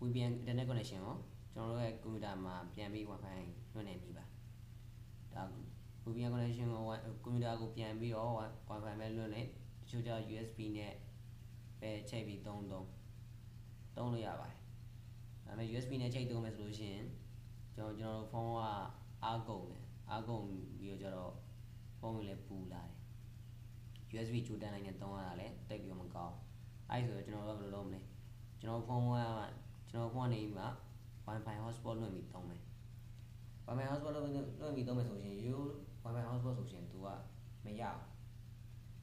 VPN internet connection ကိုကျွန်တော်တို့ရဲ့ကွန်ပျူတာမှာပြန်ပြီး Wi-Fi လွှင့်နေပြီပါဒါ VPN connection ကို Wi- ကွန်ပျူတာကိုပြန်ပြီးတော့ Wi- Wi-Fi ပဲလွှင့်နေတချို့ကျတော့ USB နဲ့ပဲချိန်ပြီးသုံးသုံးသုံးလို့ရပါတယ်ဒါပေမဲ့ USB နဲ့ချိန်သုံးမယ်ဆိုလို့ရှိရင်ကျွန်တော်ကျွန်တော်တို့ဖုန်းကအားကုန်တယ်အားကုန်ပြီးတော့ကျတော့ဖုန်းကလည်းပူလာတယ် USB ကြိုတန်းလိုက်နဲ့သုံးရတာလည်းတိတ်ပြီးတော့မကောင်းအဲ့ဒီဆိုတော့ကျွန်တော်တို့ကဘယ်လိုလုပ်မလဲကျွန်တော်ဖုန်းက ကျွန်တော်ဖုန်းကနေမှ Wi-Fi hotspot လွှင့်ပြီးသုံးမယ် Wi-Fi hotspot လွှင့်ပြီးလွှင့်ပြီးသုံးမယ်ဆိုရင်ရိုး Wi-Fi hotspot ဆိုရင် तू ကမရ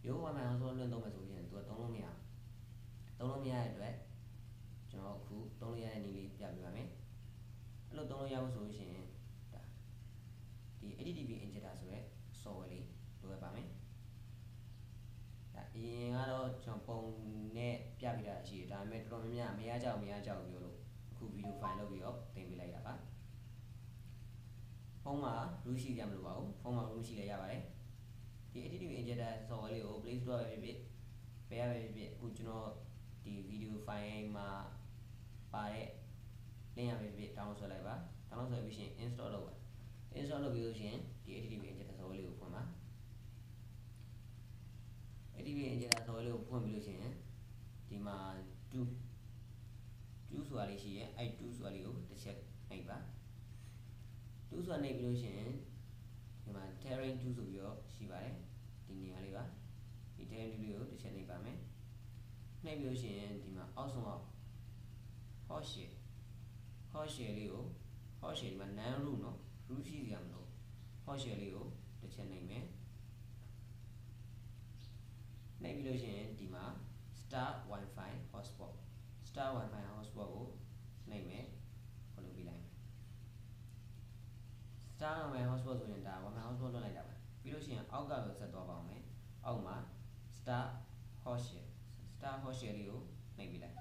ဘူးရိုး Wi-Fi hotspot လွှင့်သုံးမယ်ဆိုရင် तू ကသုံးလို့မရဘူးသုံးလို့မရတဲ့အတွက်ကျွန်တော်အခုသုံးလို့ရတဲ့နည်းလေးပြပြပါမယ်အဲ့လိုသုံးလို့ရဖို့ဆိုလို့ရှိရင်ဒါဒီ HTTP injector ဆိုရဲ software လေးလိုအပ်ပါမယ်ဒါအရင်ကတော့ကျွန်တော်ပုံနဲ့ပြပြတာရှိတယ်ဒါပေမဲ့တော်တော်များများမရကြဘူးမရကြဘူးပြောလို့ အခုဗီဒီယိုဖိုင်လုပ်ပြီးတော့တင်ပေးလိုက်တာပါဖုန်းမှာ root ရှိကြမလို့ပါဘူးဖုန်းမှာ root ရှိလည်းရပါတယ်ဒီ HTTP injector software လေးကို Play Store ပဲဖြစ်ဖြစ်ဘယ်ရပဲဖြစ်ဖြစ်အခုကျွန်တော်ဒီဗီဒီယိုဖိုင်မှာပါတဲ့ link ရပဲဖြစ်ဖြစ် download ဆွဲလိုက်ပါ download ဆွဲပြီးရှင် install လုပ်ပါ install လုပ်ပြီးလို့ရှိရင်ဒီ HTTP injector software လေးကိုဖွင့်ပါ ATP injector ဆိုလို့ဖွင့်ပြီးလို့ရှိရင်ဒီမှာ2 2 ဆိုတာလေးရှိရဲ့အဲ့2ဆိုတာလေးကိုတစ်ချက်နှိပ်ပါ2ဆိုတာနှိပ်ပြီးလို့ရှိရင်ဒီမှာ terrain 2ဆိုပြီးတော့ရှိပါတယ်ဒီနေရာလေးပါဒီ terrain 2လေးကိုတစ်ချက်နှိပ်ပါမယ်နှိပ်ပြီးလို့ရှိရင်ဒီမှာအောက်ဆုံးအောက် hot share hot share လေးကို hot share ဒီမှာ nan root နော် root ရှိစီရမလို့ hot share လေးကိုတစ်ချက်နှိပ်မယ်နှိပ်ပြီးလို့ရှိရင်ဒီမှာ star wifi hotspot star wifi hotspot ကိုနှိပ်မယ်ခေါ်လို့ပြလိုက်မယ် star wifi hotspot ဆိုရင်ဒါ wifi hotspot လွှတ်လိုက်တာပါပြီးလို့ရှိရင်အောက်ကပဲဆက်သွားပါအောင်မယ်အောက်မှာ star hotshare star hotshare လေးကိုနှိပ်ပြလိုက်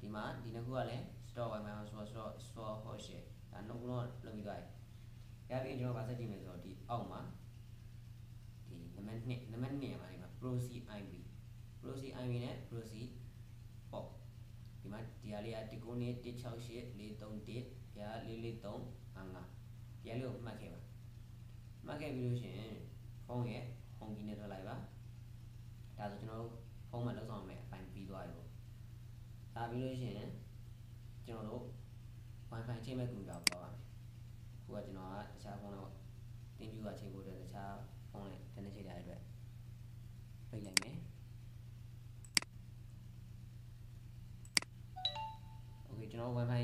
ဒီမှာဒီနှစ်ခုကလည်း store wifi hotspot store store hotshare ဒါနှစ်ခုတော့လုပ်ပြီးသွားပြီရပြီးကျွန်တော်ဗာဆက်ကြည့်မယ်ဆိုတော့ဒီအောက်မှာဒီနံပါတ်2နံပါတ်2မှာဒီမှာ proxy ip proxy ip နဲ့ proxy pop ဒီမှာဒီဟာလေးက19နဲ့168 431ပြား443 55ပြားလေးကိုမှတ်ခဲ့ပါမှတ်ခဲ့ပြီးလို့ရှိရင်ဖုန်းရဲ့ home key နဲ့ထွက်လိုက်ပါဒါဆိုကျွန်တော်တို့ဖုန်းမှာလောက်ဆောင်မယ်အပိုင်းပြီးသွားပြီပေါ့ဒါပြီးလို့ရှိရင်ကျွန်တော်တို့ wifi ချိန်မဲ့ကွန်ပျူတာကိုသွားပါမယ်ခုကကျွန်တော်ကတခြားဖုန်းတော့တင်ပြူကချိန်ဖို့အတွက်တခြားဖု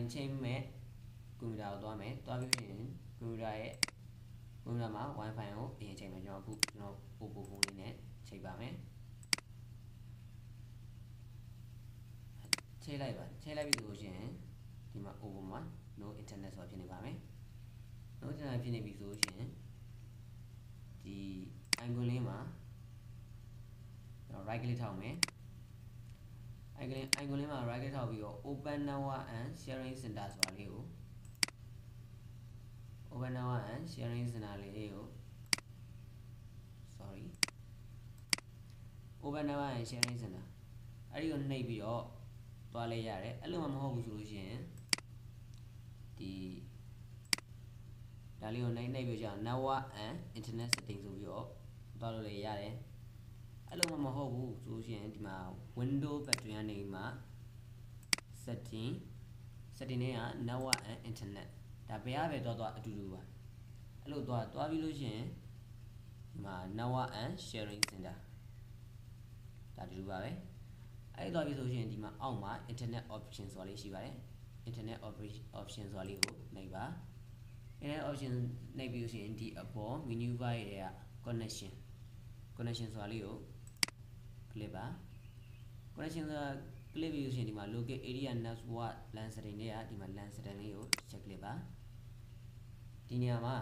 န်တော် wifi ချိန်မဲ့ကွန်ပျူတာကိုသွားမယ်သွားပြီးရင်ကွန်ပျူတာရဲ့ကွန်ပျူတာမှာ wifi ကိုအရင်ချိန်မယ်ကျွန်တော်အခုကျွန်တော်ပို့ပို့ဖုန်းလေးနဲ့ချိန်ပါမယ်ချိန်လိုက်ပါချိန်လိုက်ပြီဆိုလို့ရှိရင်ဒီမှာ over မှာ no internet ဆိုတာဖြစ်နေပါမယ် no internet ဖြစ်နေပြီဆိုလို့ရှိရင်ဒီ icon လေးမှာကျွန်တော် right click ထောက်မယ် icon icon လေးမှာ right click ထောက်ပြီးတော့ open network and sharing center ဆိုတာလေးကို open network and sharing center လေးကို sorry open network and sharing center အဲ့ဒီကိုနှိပ်ပြီးတော့သွားလဲရတယ်အဲ့လိုမှမဟုတ်ဘူးဆိုလို့ရှိရင်ဒီဒါလေးကိုနှိပ်နှိပ်ပြီးကြအောင် network and internet setting ဆိုပြီးတော့သွားလို့လည်းရတယ် အဲ့လိုမှမဟုတ်ဘူးဆိုလို့ရှိရင်ဒီမှာ window battery ကနေမှာ setting setting တွေက network and internet ဒါဘယ်ရပဲသွားသွားအတူတူပါအဲ့လိုသွားသွားပြီးလို့ရှိရင်ဒီမှာ network and sharing center ဒါတူတူပါပဲအဲ့ဒီသွားပြီဆိုရင်ဒီမှာအောက်မှာ internet option ဆိုတာလေးရှိပါတယ် internet option ဆိုတာလေးကိုနှိပ်ပါ internet option နှိပ်ပြီးလို့ရှိရင်ဒီအပေါ် menu bar ရဲ့က connection connection ဆိုတာလေးကို click ပါ connection ဆိုတာ click ပြီးလို့ရှိရင်ဒီမှာ local area network LAN setting တွေကဒီမှာ LAN setting လေးကို check click ပါဒီနေရာမှာ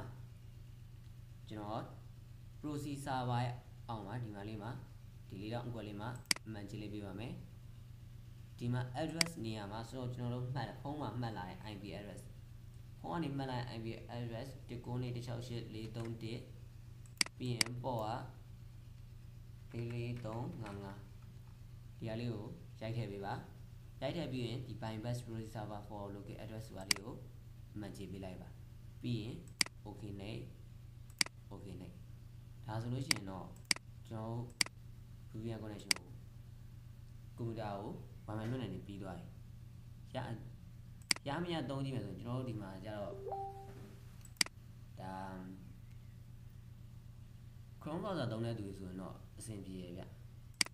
ကျွန်တော် proxy server ရဲ့အောက်မှာဒီမှာလေးမှာဒီလေးတော့အကွက်လေးမှာအမှန်ကြည့်လေးပြပါမယ်ဒီမှာ address နေရာမှာဆိုတော့ကျွန်တော်တို့မှတ်ဖုန်းမှာမှတ်လာတဲ့ IP address ဖုန်းကနေမှတ်လာတဲ့ IP address 19268431ပြီးရင်ပေါ့က 4355ဒီဟာလေးကိုရိုက်ခဲ့ပေးပါရိုက်ထည့်ပြီးရင်ဒီ bypass proxy server for local address ဆိုတာလေးကိုမှန်ကြည့်ပေးလိုက်ပါပြီးရင် okay နဲ့ okay နဲ့ဒါဆိုလို့ရှိရင်တော့ကျွန်တော်တို့ VPN connection ကိုကွန်ပျူတာကို Wi-Fi လွှင့်နေနေပြီးသွားပြီရရမရသုံးကြည့်မယ်ဆိုရင်ကျွန်တော်တို့ဒီမှာကျတော့ဒါ Chrome browser သုံးတဲ့သူတွေဆိုရင်တော့အဆင်ပြေရဗျ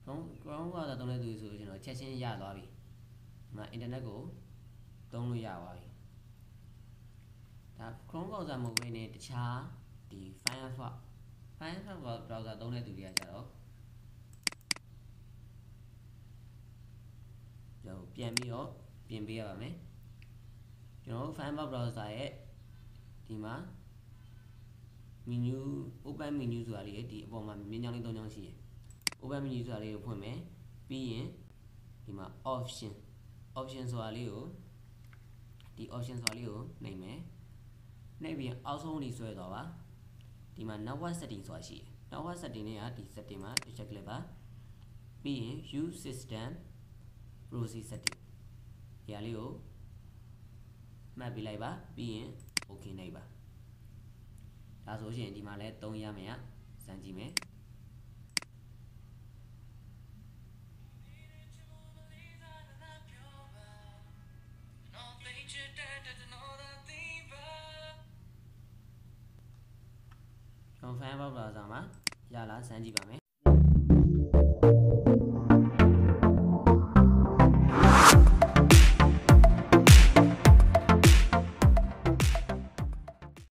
Chrome Chrome browser သုံးတဲ့သူတွေဆိုရင်တော့ချက်ချင်းရသွားပြီဒီမှာ internet ကိုသုံးလို့ရပါပြီဒါ Chrome browser မဟုတ်ဘဲနဲ့တခြားဒီ Firefox Firefox browser သုံးတဲ့သူတွေကကြတော့ကျွန်တော်ပြန်ပြီးတော့ပြင်ပေးရပါမယ်ကျွန်တော်တို့ Firefox browser ရဲ့ဒီမှာ menu open menu ဆိုတာလေးဒီအပေါ်မှာမြင်းချောင်းလေး၃ချောင်းရှိတယ် open menu ဆိုတာလေးကိုဖွင့်မယ်ပြီးရင်ဒီမှာ option option ဆိုတာလေးကိုဒီ option ဆိုတာလေးကိုနှိပ်မယ်နှိပ်ပြီးအောက်ဆုံးလေးဆွဲသွားပါဒီမှာ network setting ဆိုတာရှိတယ် network setting နဲ့ကဒီ setting မှာတစ်ချက်ကလစ်ပါပြီးရင် use system proxy setting ဒီဟာလေးကိုမှတ်ပေးလိုက်ပါပြီးရင် okay နှိပ်ပါ ဒါဆိုရှင်ဒီမှာလဲ3ရမယ်อ่ะစမ်းကြည့်မယ်ကျွန်တော် Firefox browser မှာရလားစမ်းကြည့်ပါမယ်